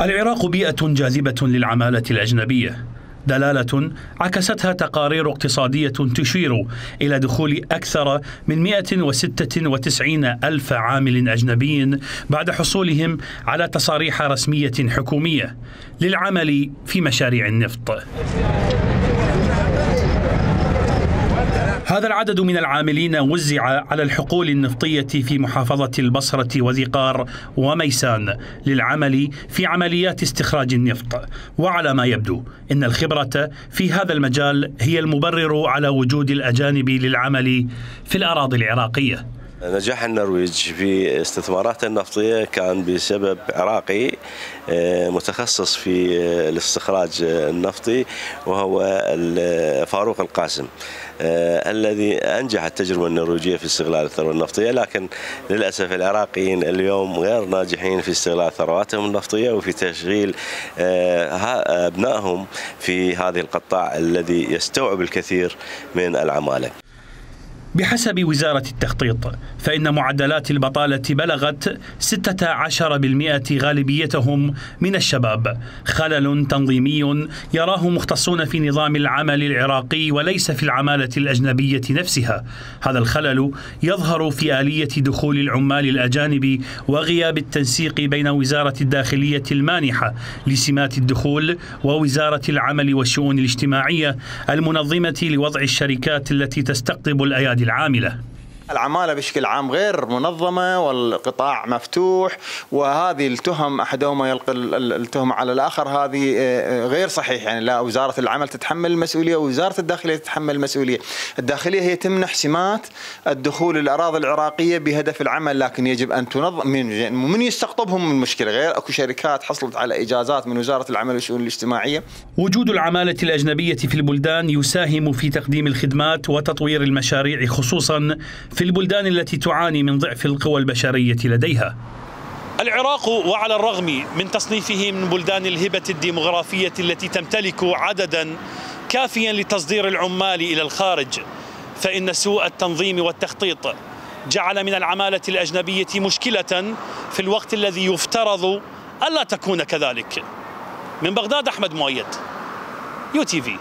العراق بيئة جاذبة للعمالة الأجنبية. دلالة عكستها تقارير اقتصادية تشير إلى دخول أكثر من 196 ألف عامل أجنبي بعد حصولهم على تصاريح رسمية حكومية للعمل في مشاريع النفط. هذا العدد من العاملين وزع على الحقول النفطية في محافظة البصرة وذقار وميسان للعمل في عمليات استخراج النفط. وعلى ما يبدو إن الخبرة في هذا المجال هي المبرر على وجود الأجانب للعمل في الأراضي العراقية. نجاح النرويج في استثماراته النفطية كان بسبب عراقي آه، متخصص في آه، الاستخراج النفطي وهو فاروق القاسم آه، الذي أنجح التجربة النرويجية في استغلال الثروة النفطية. لكن للأسف العراقيين اليوم غير ناجحين في استغلال ثرواتهم النفطية وفي تشغيل أبنائهم في هذه القطاع الذي يستوعب الكثير من العمالة. بحسب وزارة التخطيط فإن معدلات البطالة بلغت 16% غالبيتهم من الشباب. خلل تنظيمي يراه مختصون في نظام العمل العراقي وليس في العمالة الأجنبية نفسها. هذا الخلل يظهر في آلية دخول العمال الأجانب وغياب التنسيق بين وزارة الداخلية المانحة لسمات الدخول ووزارة العمل والشؤون الاجتماعية المنظمة لوضع الشركات التي تستقطب الأيادي. العاملة. العمالة بشكل عام غير منظمة والقطاع مفتوح وهذه التهم أحدهما يلقي التهم على الآخر. هذه آه، غير صحيح. يعني لا وزارة العمل تتحمل المسؤولية ووزارة الداخلية تتحمل المسؤولية، الداخلية هي تمنح سمات الدخول الأراضي العراقية بهدف العمل لكن يجب أن تنظم من من يستقطبهم من المشكلة غير أكو شركات حصلت على إجازات من وزارة العمل والشؤون الاجتماعية. وجود العمالة الأجنبية في البلدان يساهم في تقديم الخدمات وتطوير المشاريع خصوصا في البلدان التي تعاني من ضعف القوى البشرية لديها. العراق وعلى الرغم من تصنيفه من بلدان الهبة الديمغرافية التي تمتلك عددا كافيا لتصدير العمال إلى الخارج فإن سوء التنظيم والتخطيط جعل من العمالة الأجنبية مشكلة في الوقت الذي يفترض ألا تكون كذلك. من بغداد أحمد مؤيد يو تي في